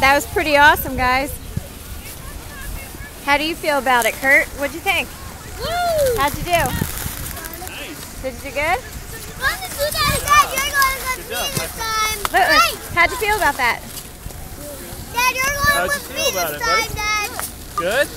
That was pretty awesome, guys. How do you feel about it, Kurt? What'd you think? Woo! How'd you do? Nice. Did you do good? Mom, do that again? You're going with me this time. Wait, Hey, how'd you feel about that? Dad, you're going How'd you with feel me about this it, Dad. time, Dad. Good?